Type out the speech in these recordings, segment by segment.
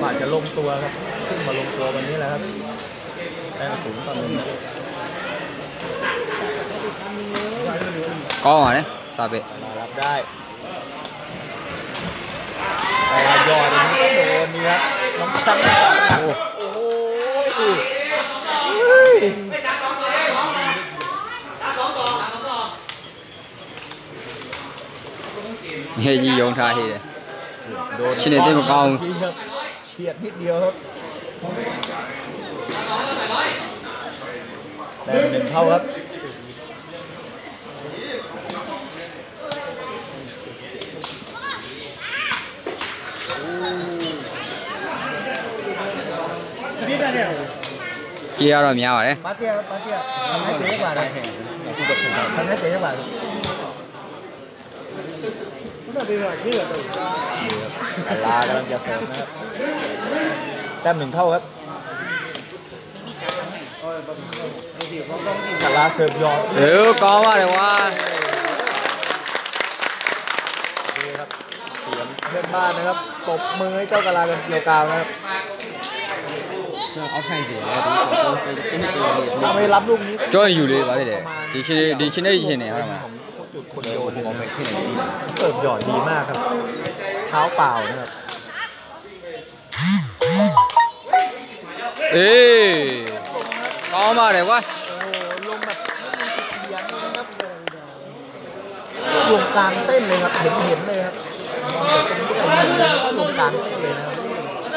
กว่าจะลงตัวครับขึ้นมาลงตัววันนี้แล้วครับแต้สูงตอนนี้กองเนี่ยซาเบะรับได้แต่ยอดนี้โดนนี่ครับน้องซังโอ้โหเฮียยงทาเฮียโดนชินเนติมากอง เฉียดนิดเดียวครับแต้มหนึ่งเท่าครับ chia rồi nhau rồi đấy bát kia bát kia hai tiếng các bạn này hai tiếng các bạn là đang แต้มหนึ่งเท่าครับกาลาเสิร์ฟยอดเอวก็ว่าเลยว่าดีครับเสียงเพื่อนบ้านนะครับตบมือให้เจ้ากาลากันเกี่ยวกาวนะครับไม่รับลูกนี้จ้อยอยู่เลยวะเด็กดีชินดีชินได้ยินไหนครัมาจุดคนโยครับเสิร์ฟยอดดีมากครับ เท้าเปล่านะครับ Ê Có mà đẹp quá Luồng càng เส้นเลยครับเห็นเห็นเลยครับลุงกลางเส้นเลยครับ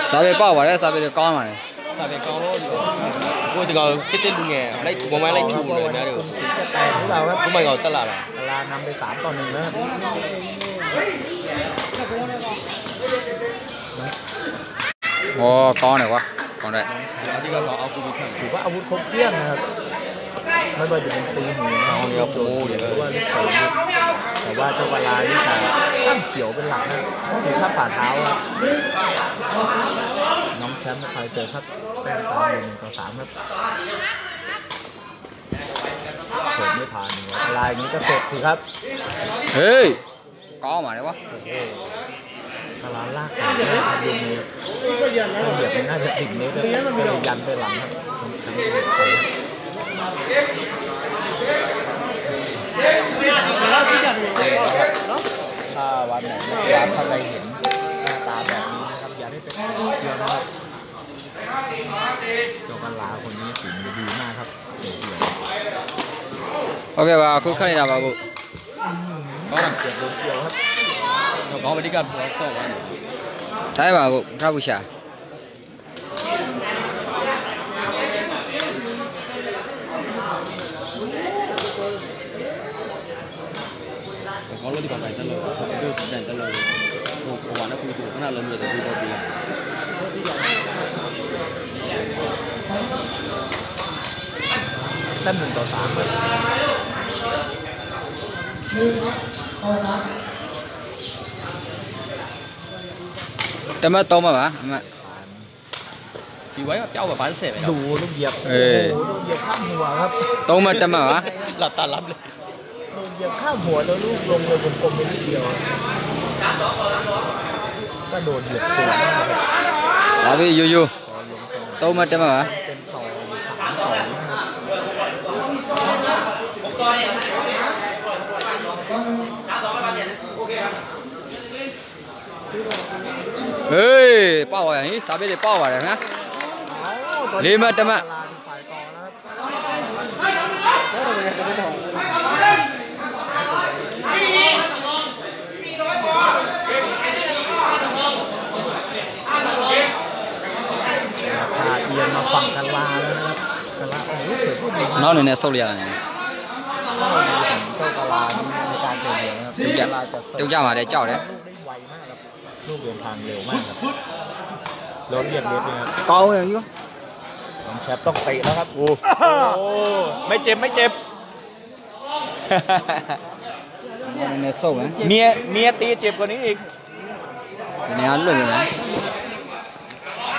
สาเบป้าว่ะเนี่ยสาเบเด็กก้อนมาเนี่ยสาเบก้อนโลอยู่กูจะเอาคิดเต้นดูไงไล่ผมไม่ไล่ชูเลยนะเดี๋ยวแต่ของเราครับกูไม่เอาตลาดอ่ะตลาดนำไปสามต่อหนึ่งแล้วครับโอ้ก้อนไหนวะ ก่อนได้ที่ก็บอกเอากูมีเครื่องถือว่าอาวุธครบเครื่องนะครับไม่ว่าจะเป็นตีหัวเอาเดียวโอ้ยหรือว่าลูกเต๋แต่ว่าเจ้าวลาที่จะข้ามเขียวเป็นหลักนะถือข้าฝ่าเท้าอะน้องแชมป์คอยเจอครับแต้มตามหนึ่งต่อสามครับเสร็ไม่ผ่านลายอย่างนี้ก็เสร็จสิครับ เฮ้ยก้อมาเลยวะ ปลาลากขาห้นี่ตรถ้เหยียบน่าจะติดเมตรก็เลยยันไปหลังครับถ้าวันไหนร้านท่านเห็นหน้าตาแบบนี้นะครับอย่าได้ไปเชื่อนะครับจกันลาคนนี้ฝีมือดีมากครับเก่งเลยโอเคว่าคุณข้านี่นะว่ากเจ็บโดนเกี่ยวครับ කවටි කර තයි බාගු ප්‍රපුෂා có luôn thì còn phải tân lầu tôi đèn tân lầu một của bạn đã quy tụ cũng là lần lượt để quy tụ tiền tân mình tỏ sáng rồi Tao mới tôm mà bà. Mà. Chị quấy cháu bà phải xe mày. Đồ nó dẹp. Ừ. Đồ dẹp khắp mùa lắm. Tôm mà tao mà bà. Là ta lắm. Đồ dẹp khắp mùa nó lúc lùng rồi cùng cùng đi chiều. Cái đồ dẹp. Sao vậy vô vô. Tôm mà tao mà. ฮ้ยเป้าอย่างนี้สามีเด็กเป้าอะไรนะลิมิตใช่ไหมเอียนมาฝั่งกันลาแล้วนะครับกันลาโอ้โหสวยพวกนี้น้องหนึ่งเนี่ยโซเลียเนี่ยเจ้ากะลาในการเดินเดี่ยวนะครับเจ้ากะลาจะเจ้ามาได้เจ้าเนี่ย ลูกเดินทางเร็วมากครับโดเรียบเรียบเลยครับเกาอย่างนี้ก็แชมป์ต้องเตะแล้วครับ โอ้โหไม่เจ็บไม่เจ็บ เนโซ่ไหมเมียเมียตีเจ็บกว่านี้อีก เนียลุ่นเลยนะ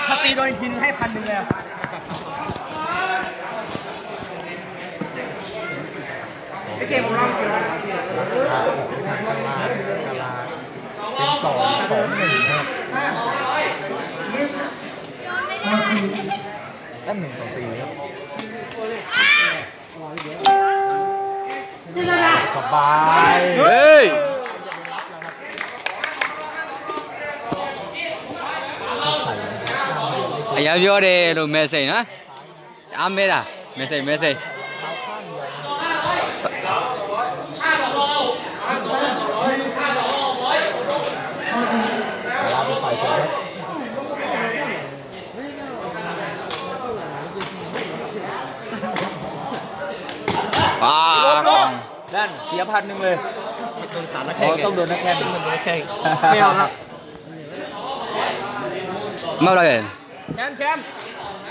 ถ้าตีโดนกินให้พันหนึ่งเลยอไอเกมของเรา ก เป็นต่อสองหนึ่งครับ แต้มหนึ่งต่อสี่ครับสบาย เฮ้ย ใส่ အရင်ပြောတယ်လို့ message နော်အားမဲတာ message message นั่นเสียพันหนึ่งเลยไม่ต้องสารนักแข่งไงต้องโดนนักแข่งต้องโดนนักแข่งไม่เอาครับไม่ได้แชมป์แชมป์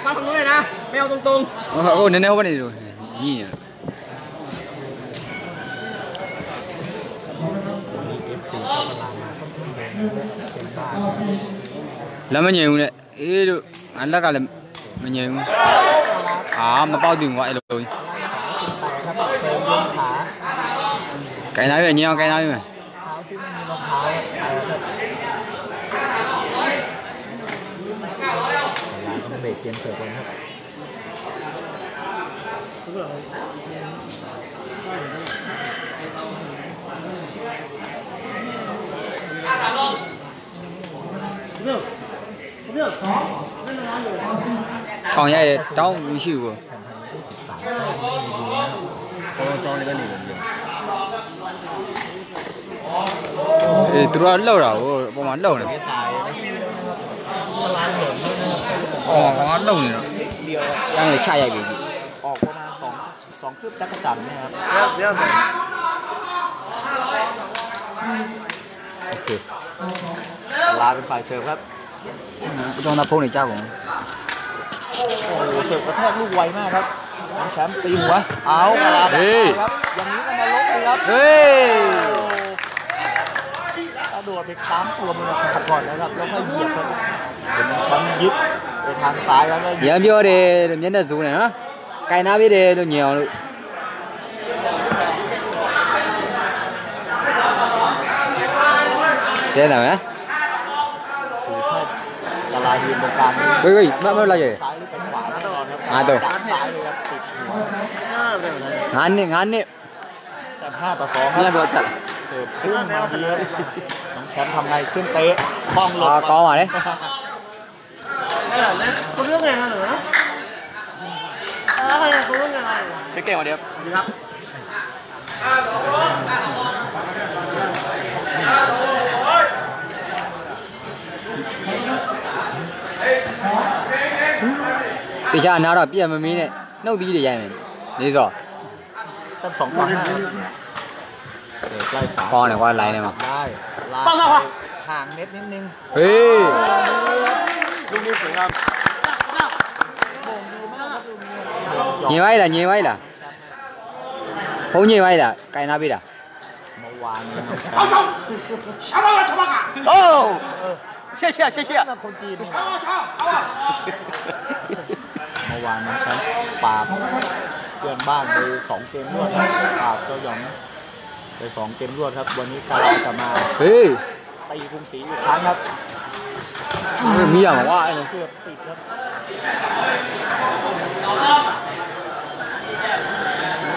มาทางนู้นเลยนะไม่เอาตรงๆโอ้เน่ๆวันนี้ดูนี่แล้วมันยิงเนี่ยเอ้ดูอันละกันเลยมันยิงอ๋อมาเป้าดึงไว้เลยขา cái đấy về nhau, cái đấy mà để trên sở quan hết còn vậy cháu cũng chịu rồi cho cho nên အေးသူတို့ကလှုပ်တာဟိုအပေါ်မှာလှုပ်နေ ไม่ตายนะตารางเห็นด้วยนะครับ အော်ကောင်ကလှုပ်နေတော့ เดียว ကျန်ရချရိုက်ပြီ ออกประมาณสองสองคืบจักรจันทร์นะครับ ๆเดี๋ยว โอเคลาเป็นฝ่ายเสิร์ฟครับ ကျွန်တော်ဖုန်းနေကြောက်ကုန် โอ้โหเสิร์ฟกระแทกลูกไวมากครับน้องแชมป์ตีหัว เอากระลาดักได้ครับ อย่างนี้ก็นรกเลยครับ เฮ้ย กระ โดนไปช้ำตัวมันขัดก่อนแล้วครับแล้วก็เหยียบมันมันยึดไปทางซ้ายแล้วก็เหยียบเยอะดีเดี๋ยวนี้จะสูงหน่อยฮะไกลน้าพี่เดียวเหนียวเลย thế nào nhá ui ui mất mất là gì à tù ngắn đi ngắn đi แต่ห้าต่อสองเนี่ยโดนตัดเออพุ่งมาเยอะ แชมป์ทำไงขึ้นเตะป้องหลบ အာကောင်းပါလေ คุณเรื่องไงฮะหรืออะไรอะคุณเรื่องอะไร ไม่เก่งกว่าเดียว တခြားနားတော့ပြက်မမီးနဲ့နှုတ်သီးတွေရိုက်မယ်နေစော ตั้งสองต่อห้าครับเตะใกล้ขา ကောင်းတယ်ကွာလိုင်းထဲမှာ ได้ ต้องสองคนห่างเน็ดนิดนึงเฮ้ยลูกนี้สวยงามยีไว้ล่ะยีไว้ล่ะผมยีไว้ล่ะไก่นาบิล่ะเมื่อวานเอาชมชาวบ้านชาวบ้านโอ้เชี่ยเชี่ยเชี่ยเชี่ยคนจีนเาวมื่อวานนะครับปากเพื่อนบ้านดูสองเกมรวดปากเจ้าหยอง ไปสองเกมรวดครับ วันนี้การกลับมาเฮ้ยตีกรุงศรีอีกครั้งครับไม่มีอย่างว่าเลยเกือบติดครับ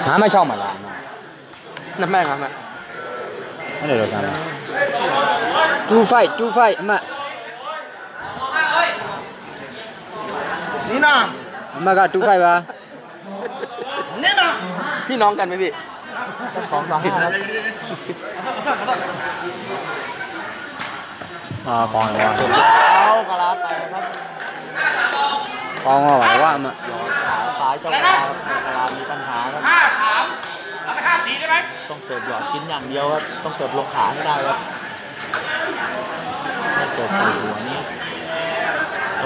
หาไม่ชอบมาล้านนั่นแม่งครับแม่ไม่ได้โดนทำจูไฟจูไฟมานี่นะมากะจูไฟปะนี่นะพี่น้องกันไหมพี่ สองต่อห้าครับอ่าปองว่าเอากระลาแตกครับปองว่าไหวว่ามาสายเจ้ากระลาคกระลามีปัญหาครับห้าสามเอาไปห้าสีได้ไหมต้องเสิร์ฟหยอดกินอย่างเดียวครับต้องเสิร์ฟลงขาให้ได้ครับไม่เสิร์ฟใส่หัวนี่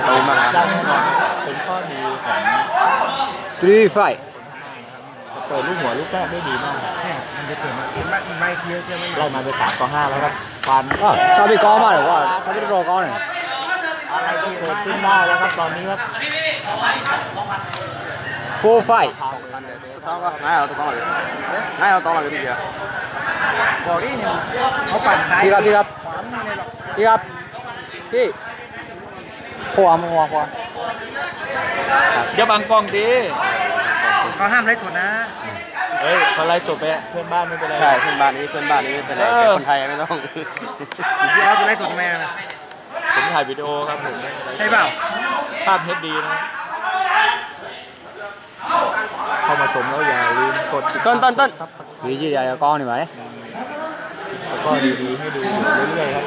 ต้องมาได้แน่นอนเป็นข้อดีของ three five เปิดลูกหัวลูกแรกได้ดีมากเนี่ยมันจะเกิดมาไมเยอะใช่ไหมไล่มาเป็นสามต่อห้าแล้วครับฟันก็ชอบพี่ก้อมากหรือว่าชอบพี่โรก้อนอะไรที่เกิดขึ้นได้แล้วครับตอนนี้ครับฟูไฟต้องก็ไม่เอาต้องเลยไม่เอาต้องเลยที่เดียวบอกดิเขาปั่นซ้าพี่ครับพี่ครับพี่ครับพี่หัวมัวหัวเดี๋ยวบางกล้องดี เขาห้ามไลฟ์สดนะเฮ้ยเขาไล่จบไปอะเพื่อนบ้านไม่เป็นไร ใช่เพื่อนบ้านนี้เพื่อนบ้านนี้ไม่เป็นไรเออ แต่คนไทยไม่ต้อง พี่เอาจะไลฟ์สดทำไมนะผมถ่ายวิดีโอครับผมใช่เปล่าภาพเฮดดีนะ เข้ามาชมแล้วอย่าลืมกดติดต้นต้นต้นซับสไครต์ vì gì vậy con này mà đấy แล้วก็ดีๆให้ดูอยู่เรื่อยๆครับ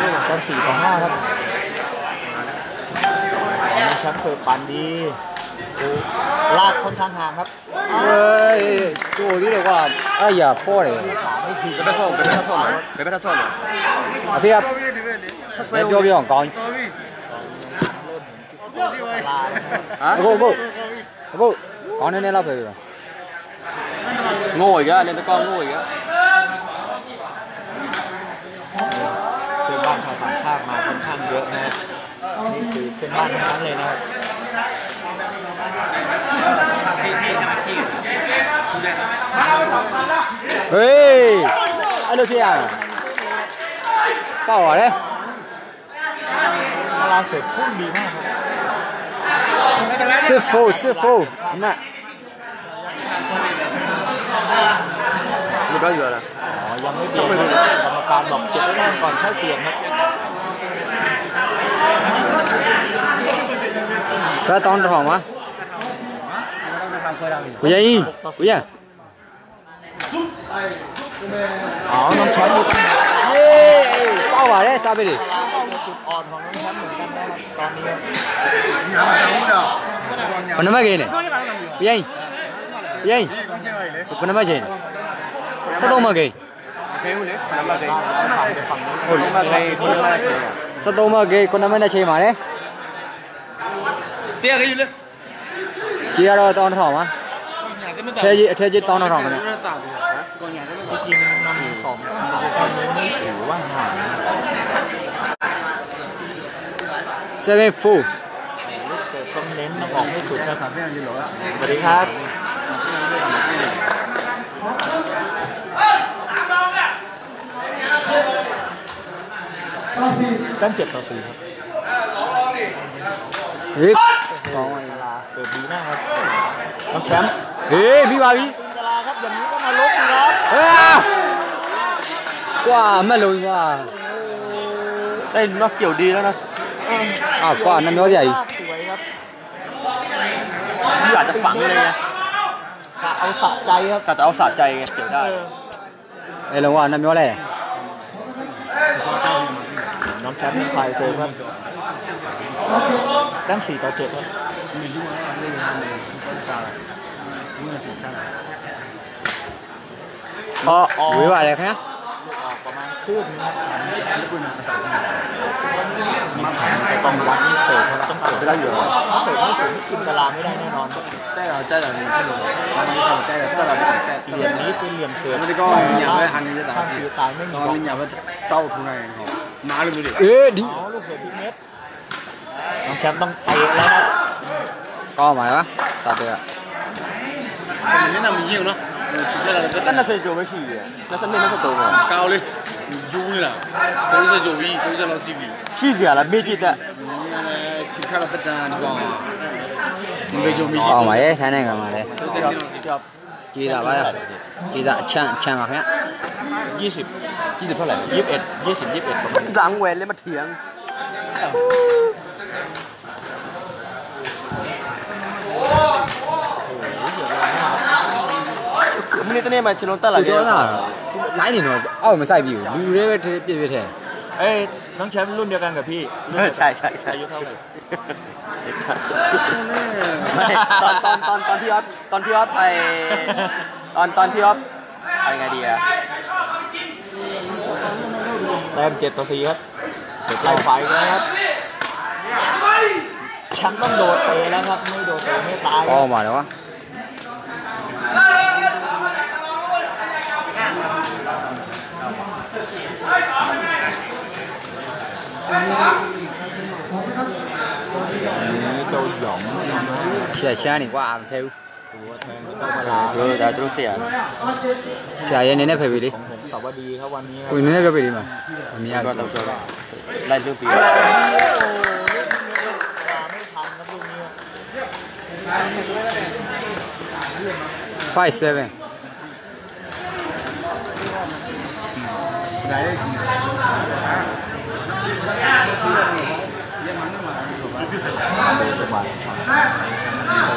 เรื่อยๆตอนสี่ต่อห้าครับมี แชมป์เสิร์ฟปันดีโอ้ลากค่อนข้างห่างครับ ơi chú đi được qua ai giờ phô này ไม่ผิดเป็นพระส้มเป็นพระส้มเป็นพระส้ม à phía em vô vô con ลายฮะ à cô cô cô con nên nên là phải โง่อีกแล้วเล่นตะกร้อโง่อีกแล้วเพื่อนบ้านชาวต่างชาติมาค่อนข้างเยอะนะนี่ คือเพื่อนบ้านทั้งนั้นเลยนะครับ ê anh được chưa bao ở đấy เวลาเสิร์ฟพุ่งดีมากครับ sư phụ sư phụ mà นี่ก็อยู่แล้ว อ๋อ ยังไม่เปลี่ยนครับกรรมการบอกเจ็บไว้แน่ก่อนค่อยเปลี่ยนครับ Rồi tông trong phòng á. Bây giờ đi, bây giờ. Ờ, nó chói một cái. Sao vậy đấy, sao vậy đi? Mình nói gì này? Bây giờ. Bây giờ. Mình nói gì? Sao tôi mà gì? Sao tôi mà gì? Con nó mới là chê mà đấy. เหมือนกันนะครับตอนนี้ครับ còn nó mấy cái này bây giờ đi bây giờ đi còn nó mấy cái này sao đâu mà cái เฮ้ยเลยคนนั้นมาเลยเราฝั่งไปฝั่งนู้นคนนั้นมาเลยคนนั้นมาเฉย sao đâu mà cái con nó mấy nó chơi mà đấy เตี้ยก็อยู่เลย chỉ là đâu tao thòng á thế gì thế gì tao nó thòng này ที่จริงนำสองตอนนี้นี่ถือว่าห่างนะ seven full ลูกเสิร์ฟต้องเน้นต้องออกให้สุดนะครับสวัสดีครับตั้งเจ็ดต่อสี่ครับ hít เวลาเสิร์ฟดีมากครับน้องแชมป์ ê đi vào đi ติงกลาครับอย่างนี้ก็นรกสิครับ à quá mất luôn quá ได้นอกเกี่ยวดีแล้วนะ à quá năm đó gì ลากสวยครับอยากจะฝังเลยไงกะเอาสะใจครับกะจะเอาสะใจไงเกี่ยวได้ đây là quá năm đó này น้องแชมป์เป็นฝ่ายเสิร์ฟครับ ตั้งสี่ต่อเจ็ดครับ ờ quý bà đẹp nhá ลูกออกประมาณครึ่งนะครับมาถามจะต้องวัดนี่เสิร์ฟครับต้องเสิร์ฟไม่ได้อยู่แล้วถ้าเสิร์ฟไม่เสิร์ฟนี่กินกะลาไม่ได้แน่นอนครับใช่เหรอใช่เหรอนี่ไม่รู้อันนี้ใช่เหรอแต่เราใช่เหลี่ยมนี้เป็นเหลี่ยมเสิร์ฟมันก็อย่างไรอันนี้จะด่าถ้าคือตายไม่มีตบอนล็อกนี้อย่าไปเต้าทุนายเขามาเลยดูดิ ê đi อ๋อลูกเสิร์ฟที่เม็ด น้องแชมป์ต้องตีแล้วนะก็หมายว่าสาเดียมันไม่นำยิงเนาะตั้งแต่เสียจูไม่ชี้เลยแล้วสันนี่ไม่ตัวเลยก้าวเลยยูนี่แหละตัวเสียจูวีตัวเสียลอซีวีชี้เสียละไม่จีดอ่ะนี่อะไรที่ข้าวตัดดานกว่าไม่จูไม่จีดอ๋อมาเลยแค่นั้นก็มาเลยจีดอะไรจีดแช่งแช่งอะไรยี่สิบยี่สิบเท่าไหร่ยี่สิบเอ็ดยี่สิบยี่สิบเอ็ดหลังเวรเลยมาเถียงใช่หรอ นี่ตัวนี้มาชิโนต้าหรอ tôi cho là lái thì nó ao mà sai biểu lưu đấy biết biết biết thế เอ้ยน้องแชมป์รุ่นเดียวกันกับพี่ใช่ใช่ใช่อายุเท่ากันตอนตอนตอนตอนพี่ออฟตอนพี่ออฟไปตอนตอนพี่ออฟไปไงดีอะแต้มเจ็ดต่อสี่ครับเสิร์ฟไล่ไฟแล้วครับแชมป์ต้องโดดเตะแล้วครับไม่โดดเตะไม่ตาย co mà đúng không อันนี้เจ้าหยองนะ xe à, xe à này quá ảm đưa ra tôi xe xe này nên phải bị đi. Ui nên phải bị đi mà. Mình ăn lại được bị five seven.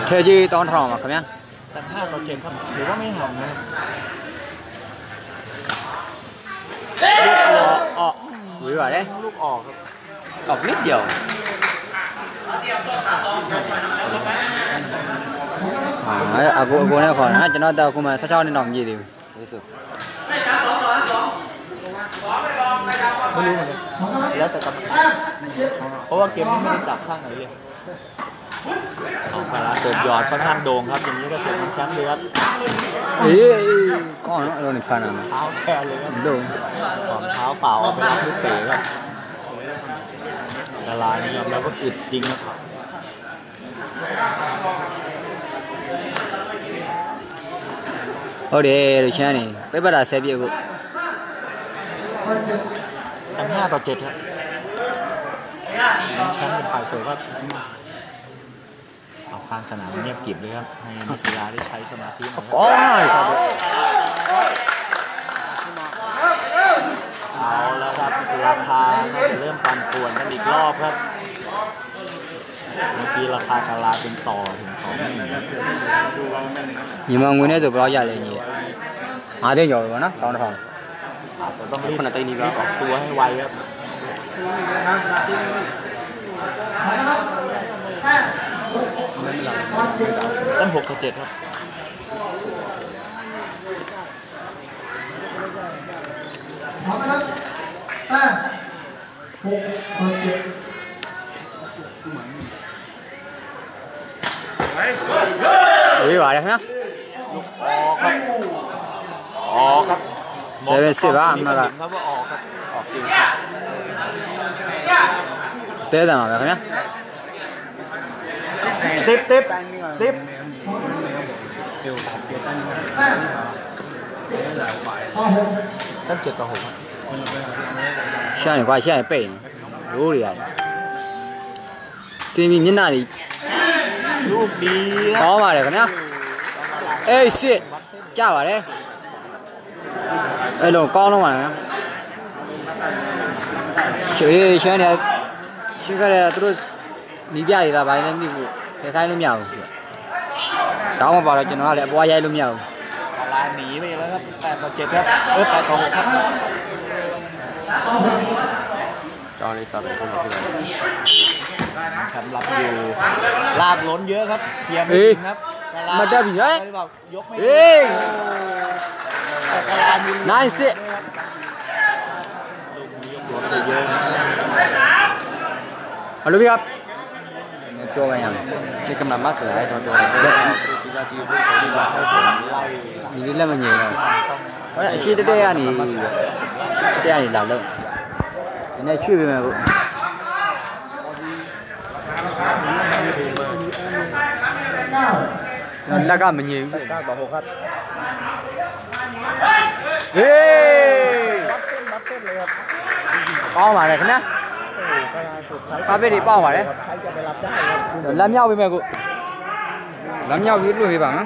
เทยีตอนหอมอะครับเนี่ยแต่ถ้าเราเจนทำหรือว่าไม่หอมนะออกหรือว่าได้ลูกออกครับออกนิดเดียวอ่าอากูกูเนี่ยขอนะจะนอนตาคุมาสักเท่าในหนองยี่ดิวที่สุด ไม่รู้เหมือนกันแล้วแต่กรรมการเพราะว่าเกมนี้ไม่ได้จับข้างไหนเลยเอาพาราเติมยอดค่อนข้างโด่งครับ อย่างนี้ก็เสียเป็นแชมป์เลยครับ အေးကောင်းတော့အဲ့လိုနေဖမ်းတာမယ် เท้าแทนเลยครับ လို့ ของเท้าเปล่าออกไปรับลูกเตะครับดารานี่ยอมรับว่าอึดจริงครับ ဟုတ်တယ်လို့ရှမ်းနေပြပတာ10ပြည့် เนห้าต่อเจ็ดครับฉันเป็นฝ่ายสวยก็เอาข้างสนามเงียบกริบเลยครับให้นักกีฬาได้ใช้สมาธิหน่อยครับเอาแล้วครับราคาเริ่มปั่นป่วนกันอีกรอบครับเมื่อกี้ราคากาลาเป็นต่อถึงสองหมื่น你们国内อ不老压力你，นะตอนนี้。 ต้องรีบคนอัตนีก็ออกตัวให้ไวครับต้นหกกับเจ็ดครับพร้อมนะครับตั้หกกับเจ็ดเฮ้ยไหวนะออกครับออกครับ 7-7ပါအမကတဲတန်ပါခင်ဗျာ tiếp tiếp tiếp tấm chụp tàu hùng xe này qua xe này bể lúa gì vậy xin mình nhân này đi có mà đấy con nhá ê xin chào vào đây Ê đồ con không mà Chứ ý chứ này Chứ cái này tôi Đi bia thì là bài nên đi vụ Thế thay lúc nhau Đó mà vào là cho nó lại bỏ dây lúc nhau Là mỉ bây giờ nó chết hết ướp lại còn một khách cho đi sao không được rồi สำหรับอยู่ลากล้นเยอะครับเคลียร์ไม่ถึงครับมาได้ผีเฮ้ยยกไม่ถึง Nice it. Hello, biết không? Chua mày hả? Thế cầm làm mắt thử hay thôi chua Nhìn lên mà nhìn rồi Có lại chi tới đây à nhỉ Đây à nhỉ đảo lộn Cái này chưa về mà cũng Là cả mình nhìn Là cả bảo เฮ้ยรับเส้นรับเส้นเลยครับป้ามายไหนครันี่ยาเฟ่ดีป้อหมายเลยแดี๋วล้ำย้าไปไหมกูแล้วเย้าวิ่งด้วยบังนะ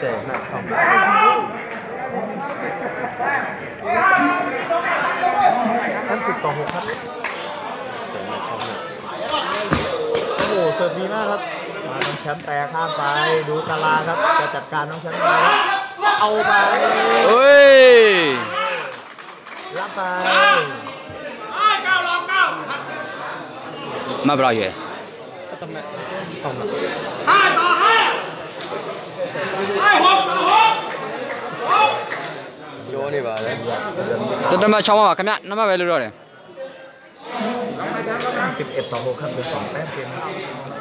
เจ๋งนะท่านสุดต่อหกครับโอ้โหเสิร์ฟดีมากครับน้องแชมป์แต่ข้ามไปดูตาลาครับจะจัดการน้องแชมป์ได้ Âu bà ơi, Lắp bà Mà bà gì Sắp tâm bao nhiêu nè Hai bà hai Hai hộp bà hộp Chỗ đi bà đấy Sắp tâm mẹ trong mà các mẹ Nó mà về lưu rồi đấy 11ต่อ6ครับเหลือ2แต้มเกม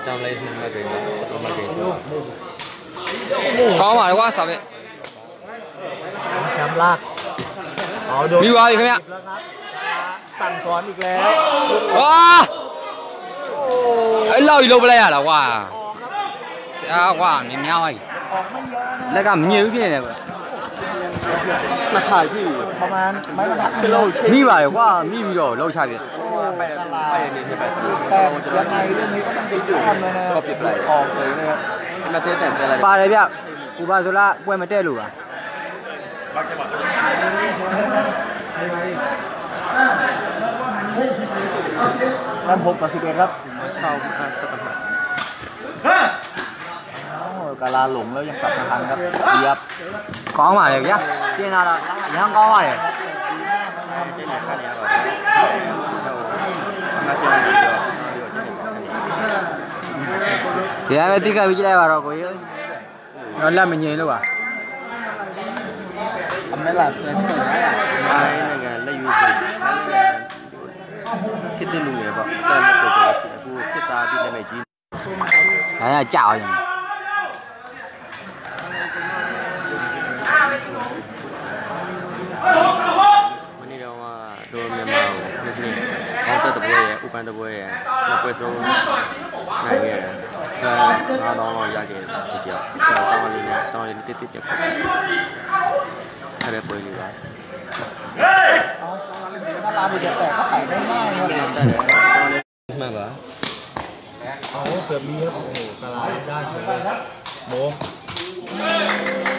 จำเลยมาเกมสักประมาณเกมเขาหมายว่าสามเอ็ด แชมป์ลากเอโดนมีวาอยู่ครัเนี่ยสั่งสอนอีกแล้วว้าไอ้เล่าอีโลไปเลยอะล่ะว่าเสียว่าเนี่ยเนี้ยไอ้แล้วก็มีอยู่เนี่ย那卡是他们买了那肉，米吧的话，米米肉肉下边。แต่ยังไงเรื่องนี้ก็ต้องติดตามเลยนะก็ปิดไหลออกเลยนะมาเบประแต่อะไรปลาอะไรเนี่ยกูบาโซล่ากล้วยมาเต้หรือวะ บน้ำหกต่อสิบเอ็ครับชาวอาสตัมกาลาหลงแล้วยังกลับมาทันครับเยียบกองมาเลยยะที่นาละยังกองมาเลยเดี๋ยวไม่ติดกับวิจัยว่าเราคุยนั่นแหละมันเยอะหรือเปล่า မဲလာဖက်ထွက်လာအိုင်းနိုင်ငံလက်ရွေးဆိုခစ်တဲ့လူငယ်ပေါ့တန်မဆိုတော့ရှိအခုခစ်စားပြီးနာမည်ကြီးဘာလဲကြောက်အောင်မနေ့တော့ကတော့မြန်မာကိုဖြစ်ပြီးအောင်တက်တပွဲရယ်ဥပန်းတပွဲရယ်နှစ်ပွဲစုံနိုင်ခဲ့တယ်အဲငါးတောင်းလောက်ရခဲ့တယ်ဒီကြောက်အဲတောင်းလေးနဲ့တောင်းလေးတစ်တစ်ပြတ် ทะเลปุรีวะถ้าลาบุจะแตกก็แตกได้ง่ายเลยมาเหรอเอาเสือมีครับโอ้โหตลาดได้เฉยเลยโม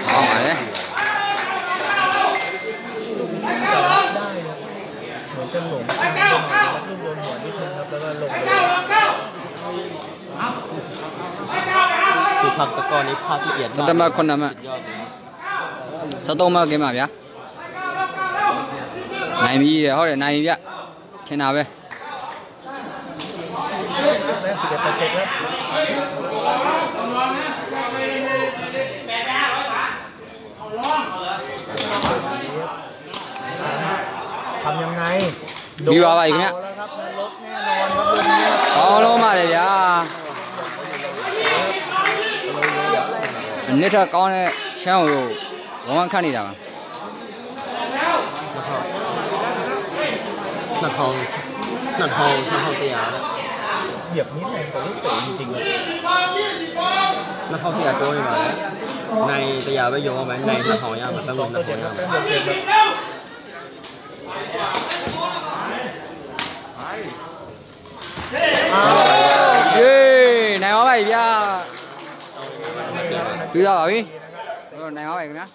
เอาไหนจะหลงลูกโดนหัวนิดนึงครับแล้วก็ลงคือพักตะกอนนี้ภาพละเอียดมากสดมาคนนั้นอะ 73မှတ်ကင်းပါဗျာနိုင်ပြီတဲ့ဟုတ်တယ်နိုင်ပြီဗျထင်တာပဲ แม่สิบเอ็ดต่อเจ็ดครับทำยังไง ပြီးပါပါပြီခင်ဗျ เอาแล้วครับนรกแน่นอนครับเรื่องนี้ครับ ကောင်းလုံးပါလေဗျာနှစ်ထက်ကောင်းတဲ့ရှမ်းကို ဝမ်းဝမ်းခတ်နေတာပါ နှစ်ထောင်နှစ်ထောင်နှစ်ထောင်တရား เหยียบนิดนึงแต่ลูกเตะจริงๆครับ နှစ်ထောင်တရားကျော်နေပါလေနိုင်တရားပဲယုံအောင်မယ်နိုင်နှစ်ထောင်ရမှာသုံး สอง နှစ် ต่อ ထော เจ็ င် ด ရ ครับ မှာ แต้มเดียวเกมครับ เย้နိုင်ပါပါပြီဗျာပြီးတော့ပါပြီဟုတ်နိုင်ပါပါပြီခင်ဗျာ